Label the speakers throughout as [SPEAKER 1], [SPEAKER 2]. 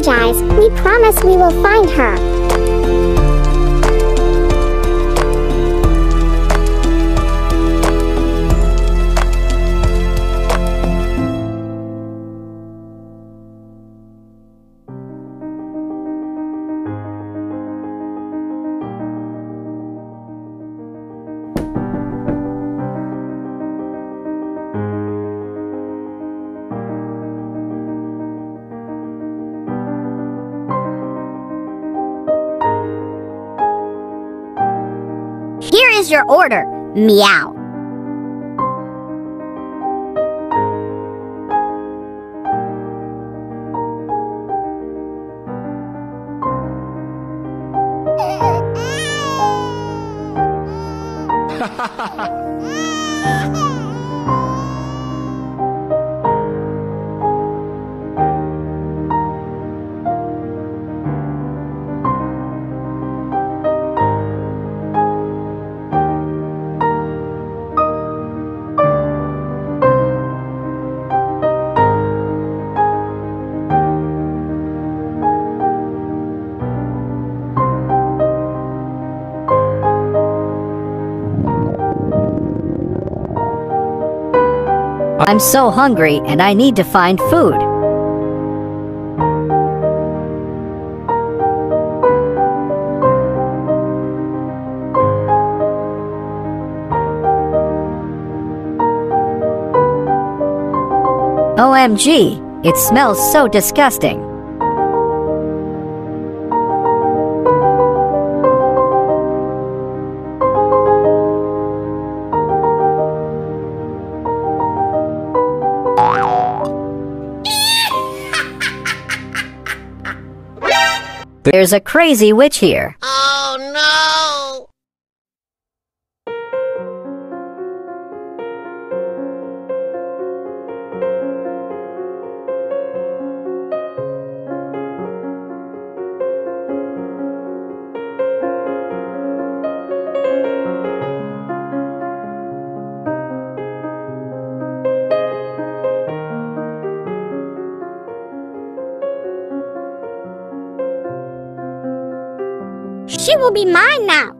[SPEAKER 1] apologize. We promise we will find her.
[SPEAKER 2] Is your order. Meow.
[SPEAKER 3] I'm so hungry and I need to find food. OMG, it smells so disgusting. There's a crazy witch here.
[SPEAKER 4] Oh no!
[SPEAKER 1] She will be mine now.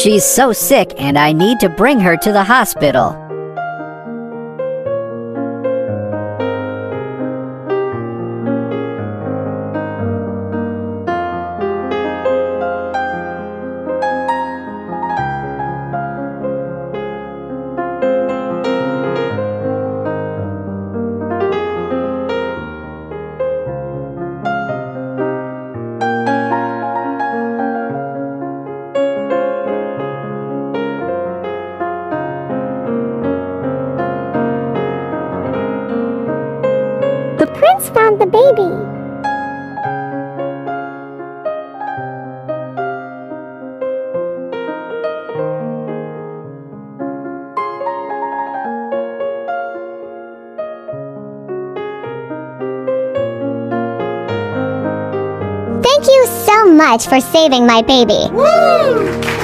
[SPEAKER 3] She's so sick and I need to bring her to the hospital.
[SPEAKER 1] The prince found the baby. Thank you so much for saving my baby.